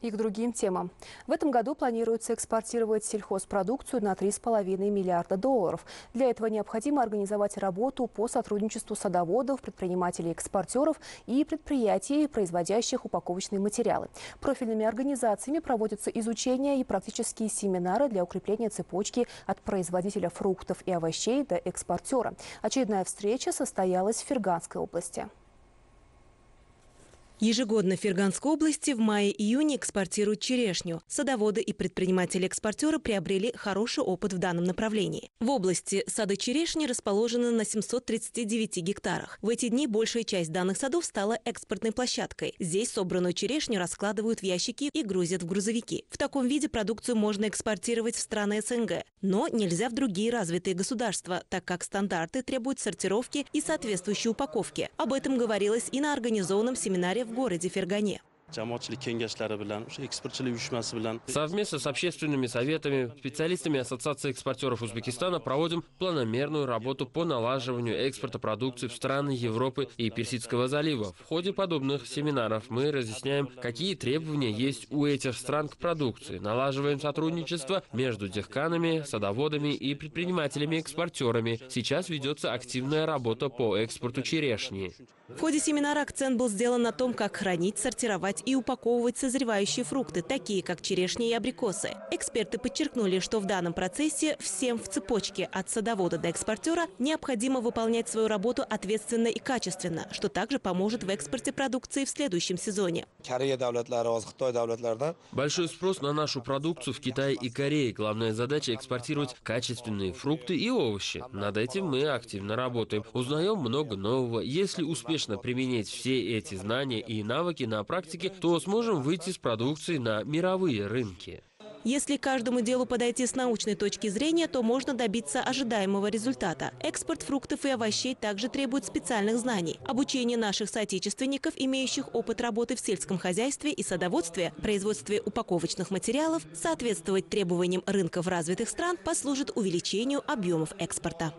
И к другим темам. В этом году планируется экспортировать сельхозпродукцию на 3,5 миллиарда долларов. Для этого необходимо организовать работу по сотрудничеству садоводов, предпринимателей-экспортеров и предприятий, производящих упаковочные материалы. Профильными организациями проводятся изучения и практические семинары для укрепления цепочки от производителя фруктов и овощей до экспортера. Очередная встреча состоялась в Ферганской области. Ежегодно в Ферганской области в мае-июне экспортируют черешню. Садоводы и предприниматели-экспортеры приобрели хороший опыт в данном направлении. В области сады черешни расположены на 739 гектарах. В эти дни большая часть данных садов стала экспортной площадкой. Здесь собранную черешню раскладывают в ящики и грузят в грузовики. В таком виде продукцию можно экспортировать в страны СНГ. Но нельзя в другие развитые государства, так как стандарты требуют сортировки и соответствующей упаковки. Об этом говорилось и на организованном семинаре в городе Фергане. Совместно с общественными советами, специалистами Ассоциации экспортеров Узбекистана проводим планомерную работу по налаживанию экспорта продукции в страны Европы и Персидского залива. В ходе подобных семинаров мы разъясняем, какие требования есть у этих стран к продукции, налаживаем сотрудничество между дехканами, садоводами и предпринимателями-экспортерами. Сейчас ведется активная работа по экспорту черешни. В ходе семинара акцент был сделан на том, как хранить, сортировать и упаковывать созревающие фрукты, такие как черешни и абрикосы. Эксперты подчеркнули, что в данном процессе всем в цепочке от садовода до экспортера необходимо выполнять свою работу ответственно и качественно, что также поможет в экспорте продукции в следующем сезоне. Большой спрос на нашу продукцию в Китае и Корее. Главная задача – экспортировать качественные фрукты и овощи. Над этим мы активно работаем. Узнаем много нового. Если успешно применять все эти знания и навыки на практике, то сможем выйти с продукцией на мировые рынки. Если каждому делу подойти с научной точки зрения, то можно добиться ожидаемого результата. Экспорт фруктов и овощей также требует специальных знаний. Обучение наших соотечественников, имеющих опыт работы в сельском хозяйстве и садоводстве, производстве упаковочных материалов, соответствовать требованиям рынков развитых стран послужит увеличению объемов экспорта.